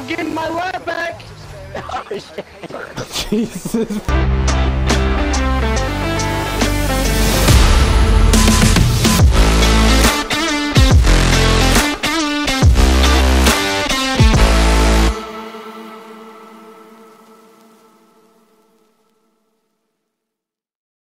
I'm getting my life back! Oh. Jesus.